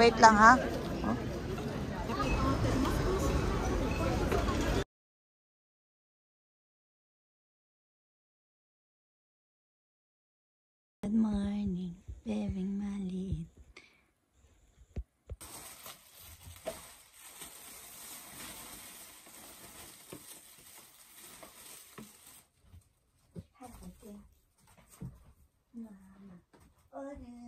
Wait lang ha. Oh. Good morning, bebing maliit. Mama, ora.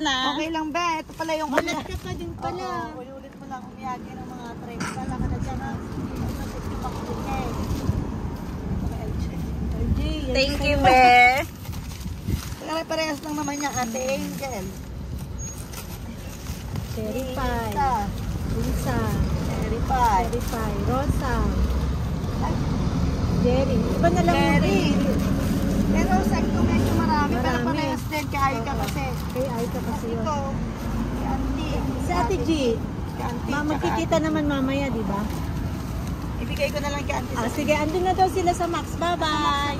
Na? Okay lang ba? Ito pala yung Malat ka pa din pala. Oo, ulit mo lang umiyagi ng mga trends. Kala ka na dyan ha. Thank you, Be. Pare-parehas lang naman niya, Ate Angel. Cherry pie. Lisa. Cherry pie. Cherry pie. Rosa. Jerry. Iba na lang Cherry. Pero sa ito medyo marami. Pero Marami. parehas din. Kaya ka kasi. Kay Aika kasi yun. Ito. Si Auntie. Si Ate G. Ma, magkikita naman mamaya, di ba? Ibigay ko na lang kay Auntie. Ah, sige, andun na daw sila sa Max. Bye-bye.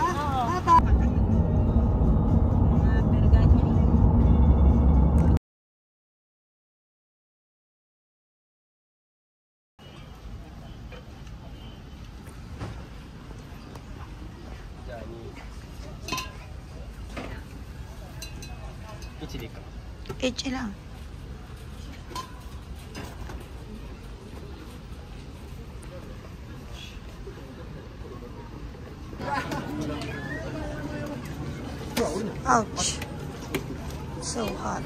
Ouch. So hot.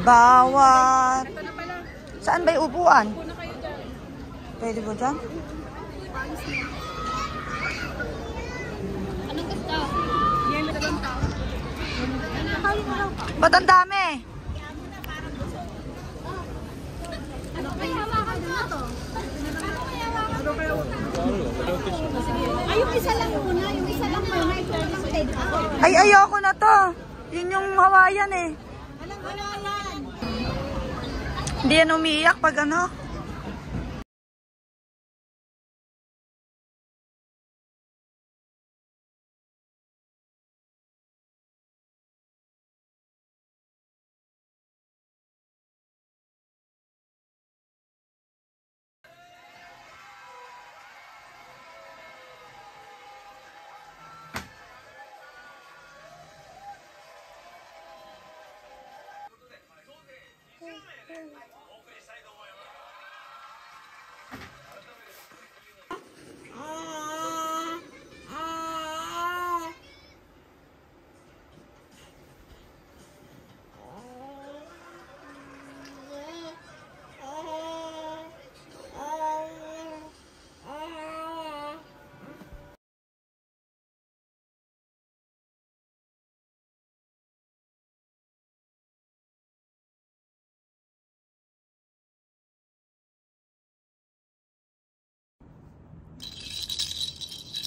Bawat. Saan ba yung upuan? Pwede ba dyan? Ba't ang dami? Ay, yung isa lang muna. Yung isa lang muna. Ito lang. Ay, ayoko na to. Yun yung Hawaiian eh. Walang wala yan. Hindi yan umiiyak pag ano.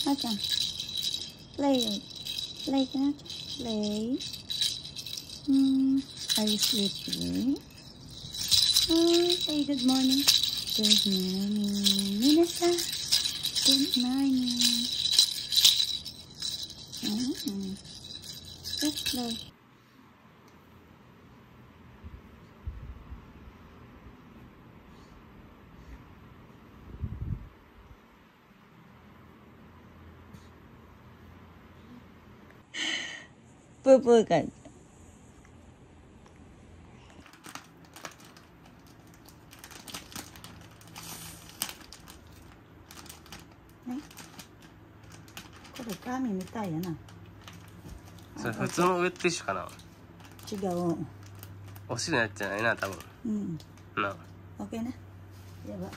Nathan, play. Play. Play. Hmm, are you sleeping? Oh, say good morning. Good morning, Minasa. Good morning. Play. Poo-poo ka. Ay. これ紙みたいやな。それ普通のウェットティッシュかな？違う。お尻のやつじゃないな多分うん。な Okay na. Diba? な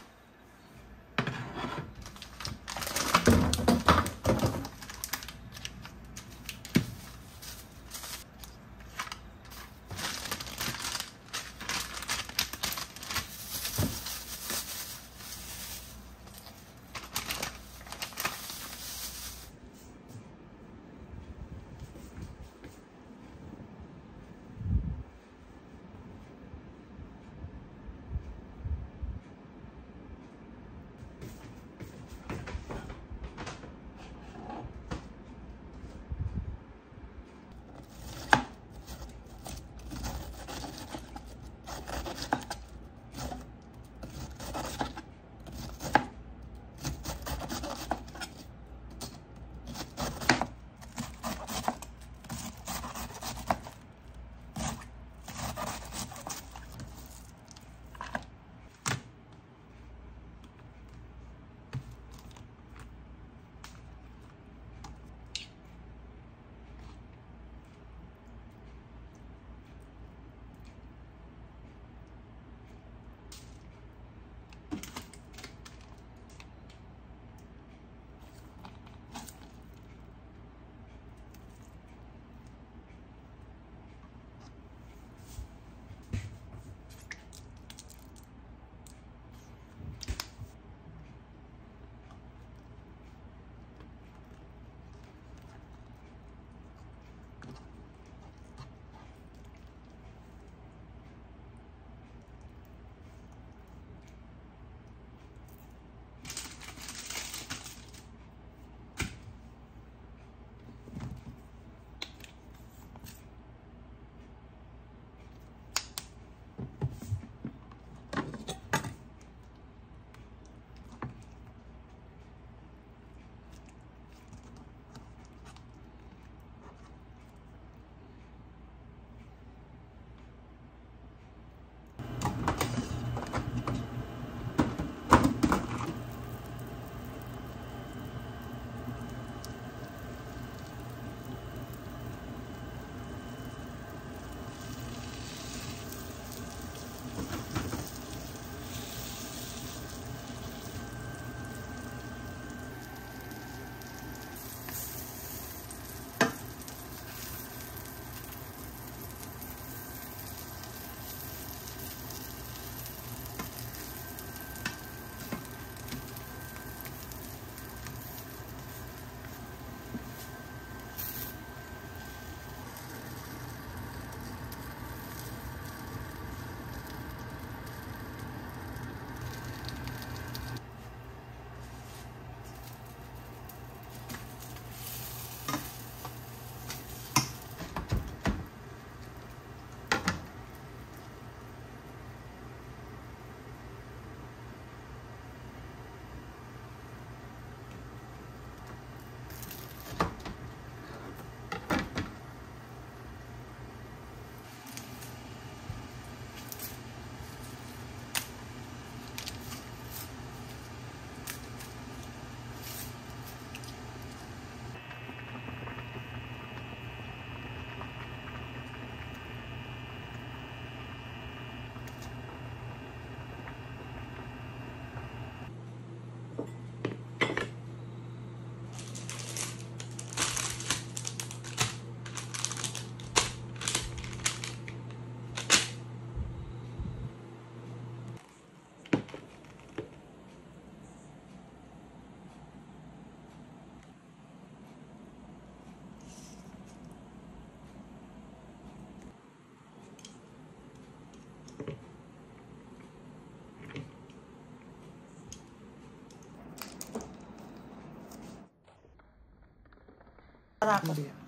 Yeah.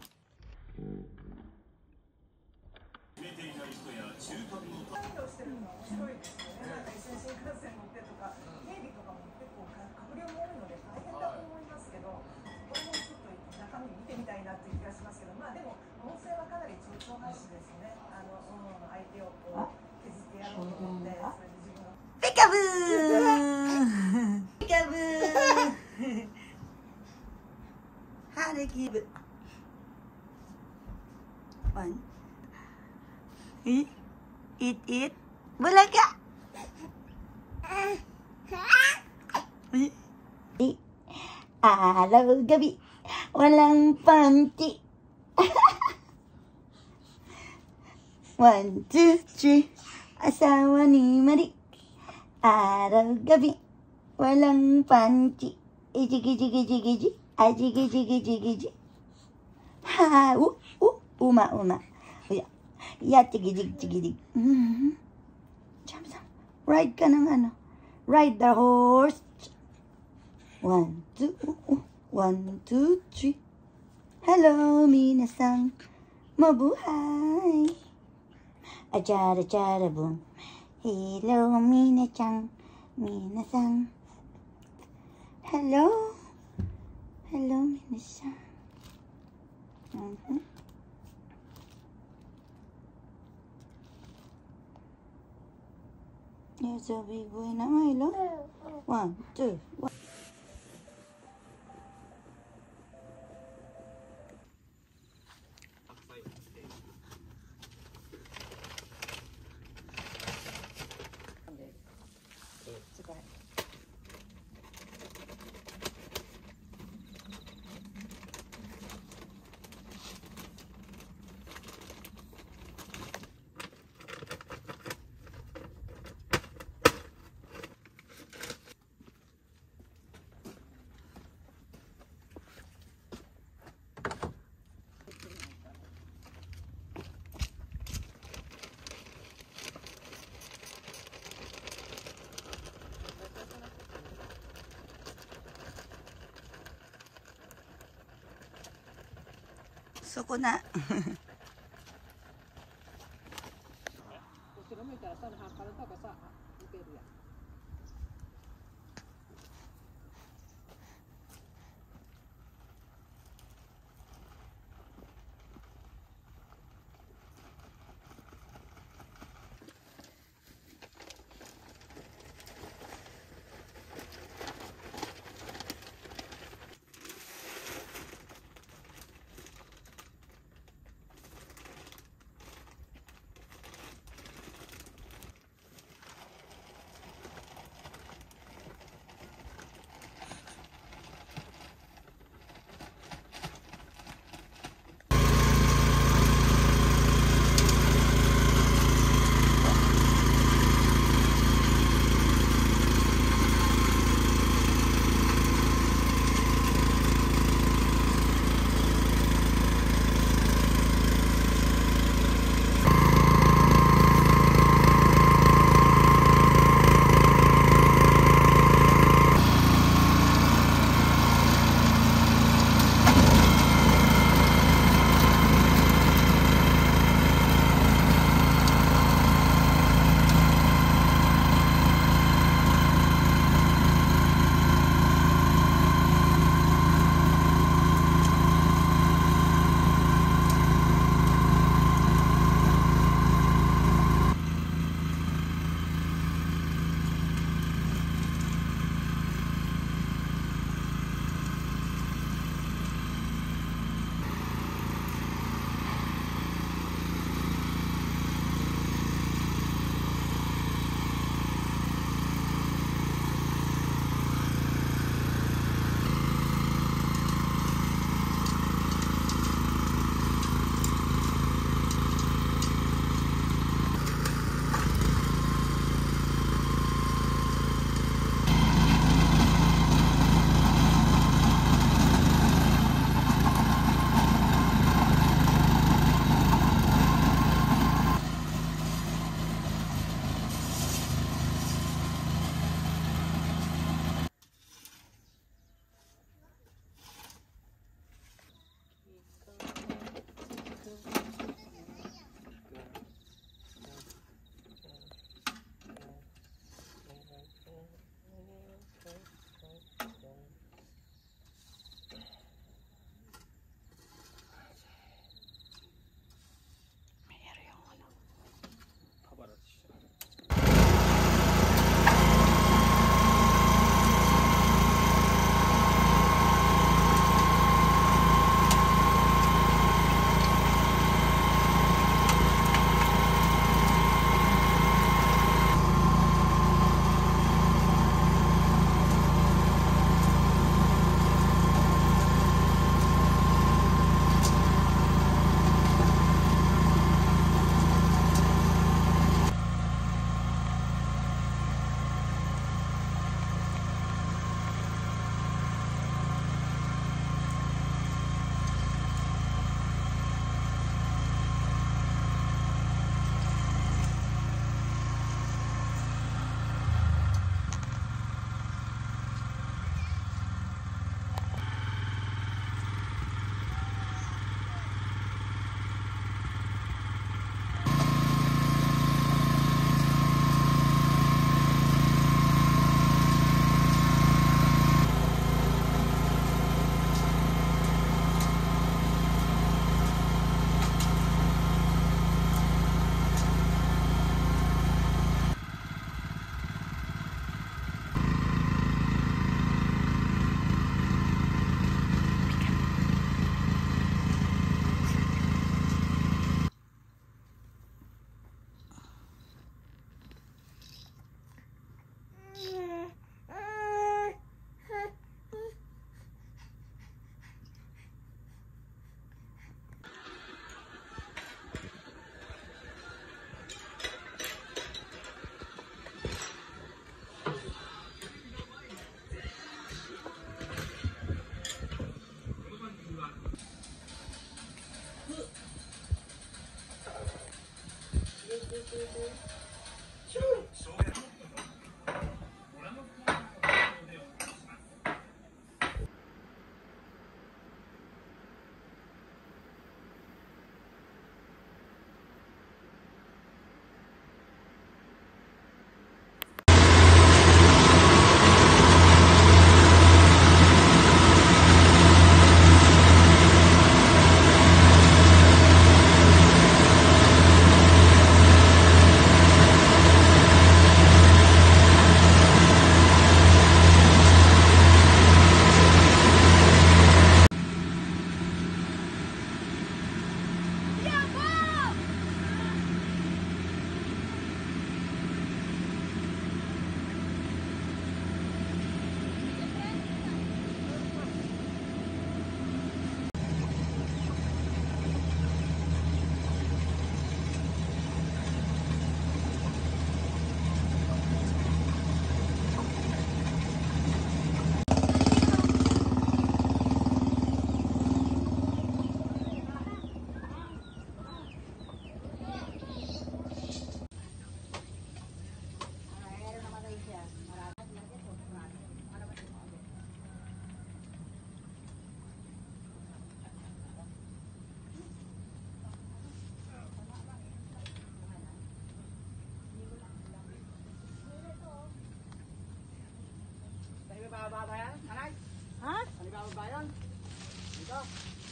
Maliki. One. Eat, eat. Wala ka! Araw gabi, walang panti. One, two, three, asawa ni Marie. Araw gabi, walang panti. Iji, iji, iji, iji panty Ijigi-jigi-jigi-ji Ajigi-jigi-jigi-ji Ha, uh, uh, uma, uma Ya, ya, tigijig-tigijig mm Jump, jump Ride ka ng ano Ride the horse One, two, uh, uh. one, two, three Hello, minasang Mabuhay Achara, achara, boom Hello, Mina-chan, Mina-san. Hello. Hello, Mina-san. Mhm. There's a big boy na Milo. One, two, one. So ko na.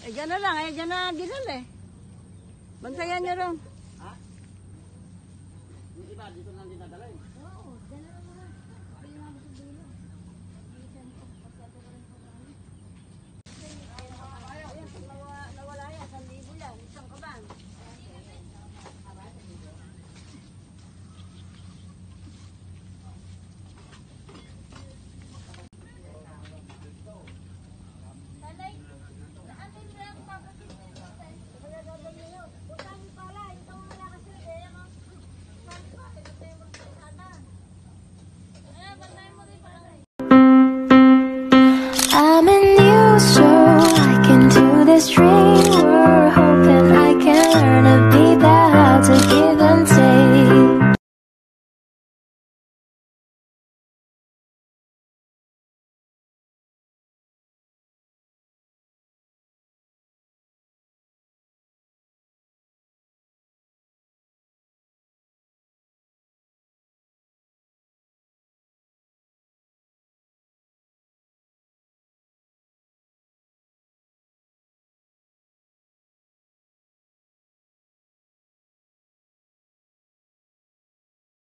Eh, dyan na lang. Eh, dyan na ginal eh. Bantayan nyo rin.